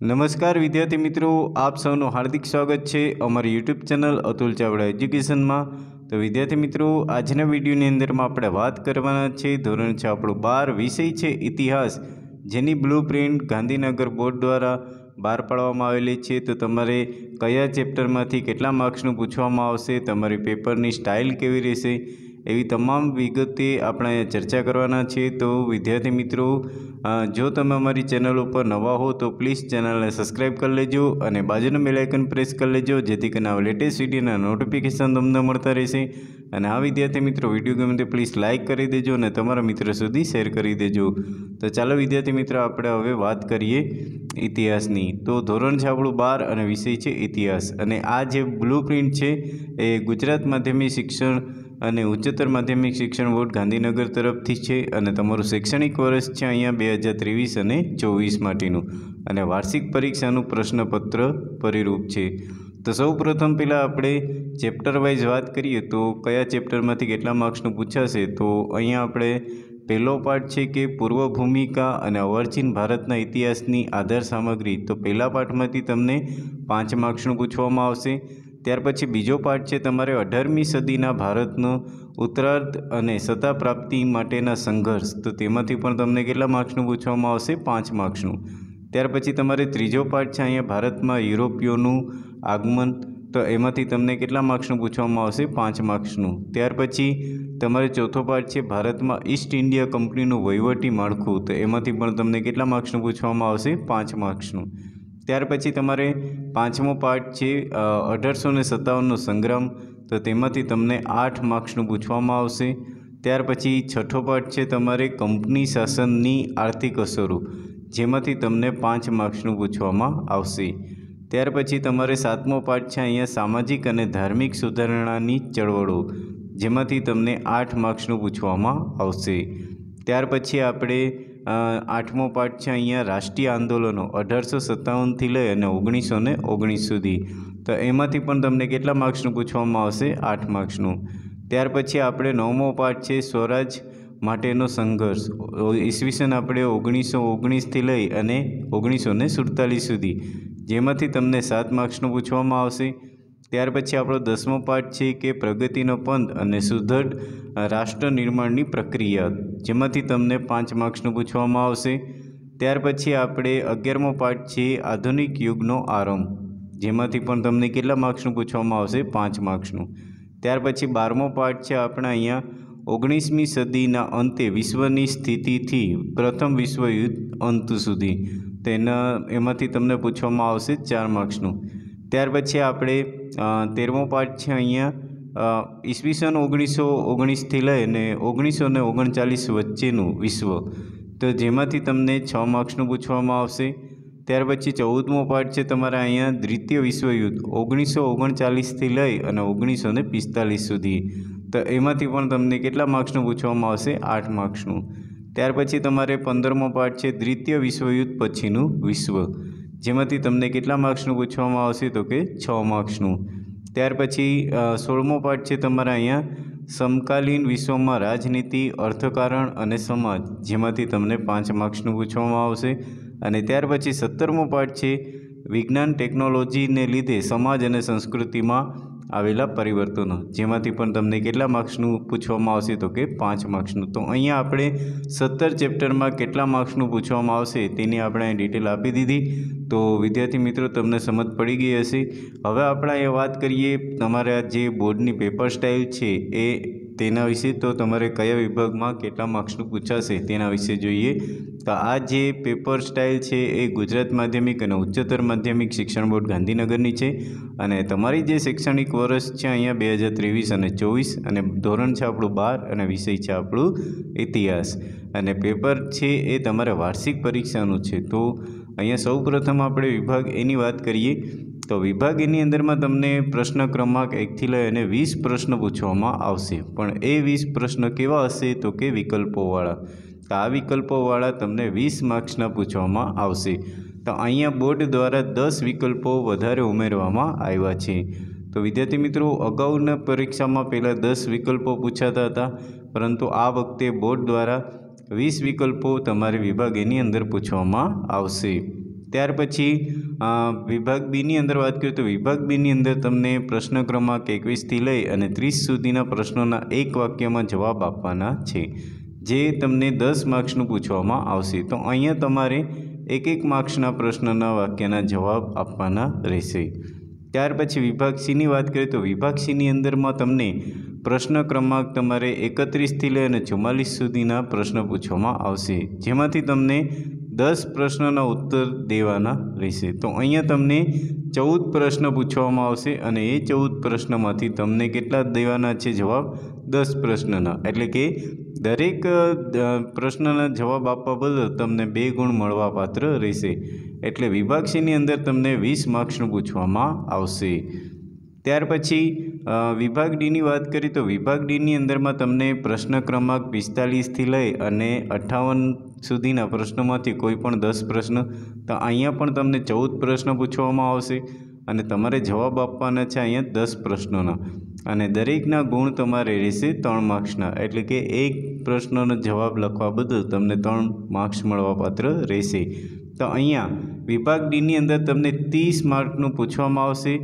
નમસ્કાર વિદ્યાર્થી મિત્રો, આપ સૌનું હાર્દિક સ્વાગત છે અમારી યુટ્યુબ ચેનલ અતુલ ચાવડા એજ્યુકેશનમાં. તો વિદ્યાર્થી મિત્રો, આજના વિડીયોની અંદરમાં આપણે વાત કરવાના છે ધોરણ છે આપણું બાર વિષય છે ઇતિહાસ, જેની બ્લુ પ્રિન્ટ ગાંધીનગર બોર્ડ દ્વારા બહાર પાડવામાં આવેલી છે. તો તમારે કયા ચેપ્ટરમાંથી કેટલા માર્ક્સનું પૂછવામાં આવશે, તમારી પેપરની સ્ટાઇલ કેવી રહેશે એવી તમામ વિગતે આપણે ચર્ચા કરવાના છે તો વિદ્યાર્થી મિત્રો જો તમે અમારી ચેનલ ઉપર નવા હો, તો પ્લીઝ ચેનલને સબસ્ક્રાઈબ કરી લેજો અને બાજુનું બેલાઇકન પ્રેસ કરી લેજો, જેથી કરીને આવા લેટેસ્ટ વિડીયોના નોટિફિકેશન તમને મળતા રહેશે. અને આ વિદ્યાર્થી મિત્રો, વીડિયો ગમે તે પ્લીઝ લાઇક કરી દેજો અને તમારા મિત્રો સુધી શેર કરી દેજો. તો ચાલો વિદ્યાર્થી મિત્રો, આપણે હવે વાત કરીએ ઇતિહાસની. તો ધોરણ છે આપણું બાર અને વિષય છે ઇતિહાસ. અને આ જે બ્લુ પ્રિન્ટ છે, એ ગુજરાત માધ્યમિક શિક્ષણ અને ઉચ્ચતર માધ્યમિક શિક્ષણ બોર્ડ ગાંધીનગર તરફથી છે અને તમારું શૈક્ષણિક વર્ષ છે અહીંયા બે હજાર ત્રેવીસ અને ચોવીસ માટેનું. અને વાર્ષિક પરીક્ષાનું પ્રશ્નપત્ર પરિરૂપ છે. તો સૌ પ્રથમ પહેલાં આપણે ચેપ્ટર વાઇઝ વાત કરીએ તો કયા ચેપ્ટરમાંથી કેટલા માર્ક્સનું પૂછાશે? તો અહીંયા આપણે પહેલો પાઠ છે કે પૂર્વ ભૂમિકા અને અર્વાચીન ભારતના ઇતિહાસની આધાર સામગ્રી. તો પહેલા પાઠમાંથી તમને પાંચ માર્ક્સનું પૂછવામાં આવશે. ત્યાર પછી બીજો પાઠ છે, તમારે અઢારમી સદીના ભારતનો ઉત્તરાર્ધ અને સત્તા પ્રાપ્તિ માટેના સંઘર્ષ. તો તેમાંથી પણ તમને કેટલા માર્ક્સનું પૂછવામાં આવશે? પાંચ માર્ક્સનું. ત્યાર પછી તમારે ત્રીજો પાઠ છે, અહીંયા ભારતમાં યુરોપીઓનું આગમન. તો એમાંથી તમને કેટલા માર્ક્સનું પૂછવામાં આવશે? પાંચ માર્ક્સનું. ત્યાર પછી તમારે ચોથો પાઠ છે, ભારતમાં ઈસ્ટ ઇન્ડિયા કંપનીનું વહીવટી માળખું. તો એમાંથી પણ તમને કેટલા માર્ક્સનું પૂછવામાં આવશે? પાંચ માર્ક્સનું. ત્યાર પછી તમારે પાંચમો પાઠ છે અઢારસો ને સત્તાવનનો સંગ્રામ. તો તેમાંથી તમને આઠ માર્ક્સનું પૂછવામાં આવશે. ત્યાર પછી છઠ્ઠો પાઠ છે તમારે કંપની શાસનની આર્થિક અસરો, જેમાંથી તમને પાંચ માર્ક્સનું પૂછવામાં આવશે. ત્યાર પછી તમારે સાતમો પાઠ છે અહીંયા સામાજિક અને ધાર્મિક સુધારણાની ચળવળો, જેમાંથી તમને આઠ માર્ક્સનું પૂછવામાં આવશે. ત્યાર પછી આપણે આઠમો પાઠ છે અહીંયા રાષ્ટ્રીય આંદોલનો, અઢારસો સત્તાવનથી લઈ અને ઓગણીસો ને ઓગણીસ સુધી. તો એમાંથી પણ તમને કેટલા માર્ક્સનું પૂછવામાં આવશે? આઠ માર્ક્સનું. ત્યાર પછી આપણે નવમો પાઠ છે સ્વરાજ માટેનો સંઘર્ષ. ઈસવીસન આપણે ઓગણીસો ઓગણીસથી લઈ અને ઓગણીસો ને સુડતાલીસ સુધી. જેમાંથી તમને સાત માર્ક્સનું પૂછવામાં આવશે. ત્યાર પછી આપણો દસમો પાઠ છે કે પ્રગતિનો પંથ અને સુદૃઢ રાષ્ટ્ર નિર્માણની પ્રક્રિયા, જેમાંથી તમને પાંચ માર્ક્સનું પૂછવામાં આવશે. ત્યાર પછી આપણે અગિયારમો પાઠ છે આધુનિક યુગનો આરંભ, જેમાંથી પણ તમને કેટલા માર્ક્સનું પૂછવામાં આવશે? પાંચ માર્ક્સનું. ત્યાર પછી બારમો પાઠ છે આપણા અહીંયા, ઓગણીસમી સદીના અંતે વિશ્વની સ્થિતિથી પ્રથમ વિશ્વયુદ્ધ અંત સુધી. તેના, એમાંથી તમને પૂછવામાં આવશે ચાર માર્ક્સનું. ત્યાર પછી આપણે તેરમો પાઠ છે અહીંયા. ઈસવીસન ઓગણીસો ઓગણીસથી લઈ અને ઓગણીસો ને ઓગણચાલીસ વચ્ચેનું વિશ્વ. તો જેમાંથી તમને છ માર્ક્સનું પૂછવામાં આવશે. ત્યાર પછી ચૌદમો પાઠ છે તમારા અહીંયા, દ્વિતીય વિશ્વયુદ્ધ, ઓગણીસો ઓગણચાલીસથી લઈ અને ઓગણીસો ને પિસ્તાલીસ સુધી. તો એમાંથી પણ તમને કેટલા માર્ક્સનું પૂછવામાં આવશે? આઠ માર્ક્સનું. ત્યાર પછી તમારે પંદરમો પાઠ છે, દ્વિતીય વિશ્વયુદ્ધ પછીનું વિશ્વ. જેમાંથી તમને કેટલા માર્ક્સનું પૂછવામાં આવશે તો કે છ માર્ક્સનું. ત્યાર પછી સોળમો પાઠ છે તમારા અહીંયા, સમકાલીન વિશ્વમાં રાજનીતિ, અર્થકારણ અને સમાજ, જેમાંથી તમને પાંચ માર્ક્સનું પૂછવામાં આવશે. અને ત્યાર પછી સત્તરમો પાઠ છે, વિજ્ઞાન ટેકનોલોજીને લીધે સમાજ અને સંસ્કૃતિમાં આવેલા પરિવર્તનો. જેમાંથી પણ તમને કેટલા માર્ક્સનું પૂછવામાં આવશે તો કે પાંચ માર્ક્સનું. તો અહીંયા આપણે સત્તર ચેપ્ટરમાં કેટલા માર્ક્સનું પૂછવામાં આવશે તેની આપણે ડિટેલ આપી દીધી. તો વિદ્યાર્થી મિત્રો, તમને સમજ પડી ગઈ હશે. હવે આપણે એ વાત કરીએ, તમારા જે બોર્ડની પેપર સ્ટાઇલ છે એ તેના વિશે તો તમારે કયા વિભાગમાં કેટલા માર્ક્સનું પૂછાશે તેના વિશે જોઈએ. તો આ જે પેપર સ્ટાઇલ છે એ ગુજરાત માધ્યમિક અને ઉચ્ચતર માધ્યમિક શિક્ષણ બોર્ડ ગાંધીનગરની છે. અને તમારી જે શૈક્ષણિક વર્ષ છે અહીંયા બે હજાર ત્રેવીસ અને ચોવીસ અને ધોરણ છે આપણું બાર અને વિષય છે આપણું ઇતિહાસ. અને પેપર છે એ તમારે વાર્ષિક પરીક્ષાનું છે. તો અહીંયા સૌ પ્રથમ આપણે વિભાગ એની વાત કરીએ. તો વિભાગ એની અંદરમાં તમને પ્રશ્ન ક્રમાંક એકથી લઈ અને વીસ પ્રશ્ન પૂછવામાં આવશે. પણ એ વીસ પ્રશ્ન કેવા હશે તો કે વિકલ્પોવાળા? તો આ વિકલ્પોવાળા તમને વીસ માર્ક્સના પૂછવામાં આવશે. તો અહીંયા બોર્ડ દ્વારા દસ વિકલ્પો વધારે ઉમેરવામાં આવ્યા છે. તો વિદ્યાર્થી મિત્રો, અગાઉના પરીક્ષામાં પહેલાં દસ વિકલ્પો પૂછાતા હતા, પરંતુ આ વખતે બોર્ડ દ્વારા વીસ વિકલ્પો તમારે વિભાગ એની અંદર પૂછવામાં આવશે. ત્યાર પછી વિભાગ બીની અંદર વાત કરીએ તો વિભાગ બીની અંદર તમને પ્રશ્ન ક્રમાંક એકવીસથી લઈ અને ત્રીસ સુધીના પ્રશ્નોના એક વાક્યમાં જવાબ આપવાના છે. જે તમને દસ માર્ક્સનું પૂછવામાં આવશે. તો અહીંયા તમારે એક એક માર્ક્સના પ્રશ્નના વાક્યના જવાબ આપવાના રહેશે. ત્યાર પછી વિભાગ સીની વાત કરીએ તો વિભાગ સીની અંદરમાં તમને પ્રશ્ન ક્રમાંક તમારે એકત્રીસથી લઈ અને ચુમ્માલીસ સુધીના પ્રશ્ન પૂછવામાં આવશે. જેમાંથી તમને દસ પ્રશ્નના ઉત્તર દેવાના રહેશે. તો અહીંયા તમને ચૌદ પ્રશ્ન પૂછવામાં આવશે અને એ ચૌદ પ્રશ્નમાંથી તમને કેટલા દેવાના છે જવાબ? દસ પ્રશ્નના. એટલે કે દરેક પ્રશ્નના જવાબ આપવા બદલ તમને બે ગુણ મળવા પાત્ર રહેશે. એટલે વિભાગશીની અંદર તમને વીસ માર્ક્સનું પૂછવામાં આવશે. ત્યાર પછી વિભાગ ડીની વાત કરીએ તો વિભાગ ડીની અંદરમાં તમને પ્રશ્ન ક્રમાંક પિસ્તાલીસથી લઈ અને અઠ્ઠાવન સુધીના પ્રશ્નોમાંથી કોઈ પણ દસ પ્રશ્ન, તો અહીંયા પણ તમને ચૌદ પ્રશ્ન પૂછવામાં આવશે અને તમારે જવાબ આપવાના છે અહીંયા દસ પ્રશ્નોના. અને દરેકના ગુણ તમારે રહેશે ત્રણ માર્ક્સના. એટલે કે એક પ્રશ્નનો જવાબ લખવા બદલ તમને ત્રણ માર્ક્સ મળવાપાત્ર રહેશે. તો અહીંયા વિભાગ ડીની અંદર તમને ત્રીસ માર્કનું પૂછવામાં આવશે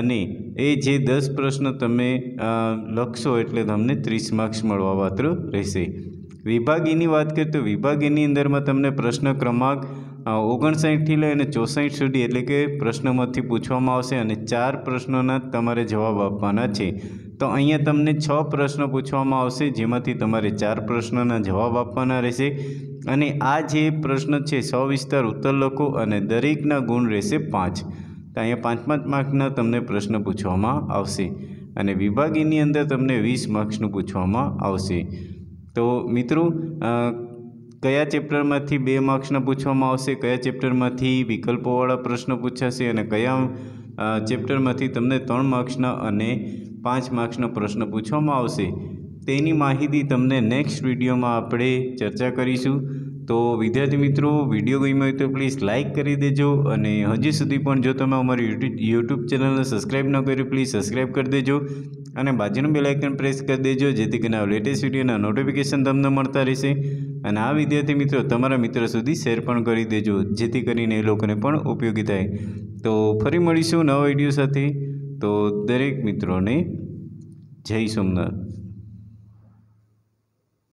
અને એ જે દસ પ્રશ્ન તમે લખશો એટલે તમને ત્રીસ માર્ક્સ મળવાપાત્ર રહેશે. વિભાગીની વાત કરીએ તો વિભાગીની અંદરમાં તમને પ્રશ્ન ક્રમાંક ઓગણસાઠથી લઈ અને ચોસાઠ સુધી એટલે કે પ્રશ્નમાંથી પૂછવામાં આવશે અને ચાર પ્રશ્નોના તમારે જવાબ આપવાના છે. તો અહીંયા તમને છ પ્રશ્ન પૂછવામાં આવશે, જેમાંથી તમારે ચાર પ્રશ્નના જવાબ આપવાના રહેશે. અને આ જે પ્રશ્ન છે, સવિસ્તાર ઉત્તર લખો અને દરેકના ગુણ રહેશે પાંચ. તો અહીંયા પાંચ પાંચ માર્કના તમને પ્રશ્ન પૂછવામાં આવશે અને વિભાગીની અંદર તમને વીસ માર્ક્સનું પૂછવામાં આવશે. તો મિત્રો કયા ચેપ્ટરમાંથી બે માર્ક્સના પૂછવામાં આવશે, કયા ચેપ્ટરમાંથી વિકલ્પોવાળા પ્રશ્ન પૂછાશે અને કયા ચેપ્ટરમાંથી તમને ત્રણ માર્ક્સના અને પાંચ માર્ક્સનો પ્રશ્ન પૂછવામાં આવશે. તેની માહિતી તમને નેક્સ્ટ વિડીયોમાં આપણે ચર્ચા કરીશું. તો વિદ્યાર્થી મિત્રો, વીડિયો ગમ્યો હોય તો પ્લીઝ લાઇક કરી દેજો અને હજી સુધી પણ જો તમે અમારી યુટ્યુબ યુટ્યુબ ચેનલને સબસ્ક્રાઈબ ન કર્યું પ્લીઝ સબસ્ક્રાઈબ કરી દેજો અને બાજુનું બેલ આઇકન પ્રેસ કરી દેજો, જેથી કરીને આ લેટેસ્ટ વિડીયોના નોટિફિકેશન તમને મળતા રહેશે. અને આ વિદ્યાર્થી મિત્રો, તમારા મિત્રો સુધી શેર પણ કરી દેજો, જેથી કરીને એ લોકોને પણ ઉપયોગી થાય. તો ફરી મળીશું નવા વીડિયો સાથે. તો દરેક મિત્રોને જય સોમનાથ.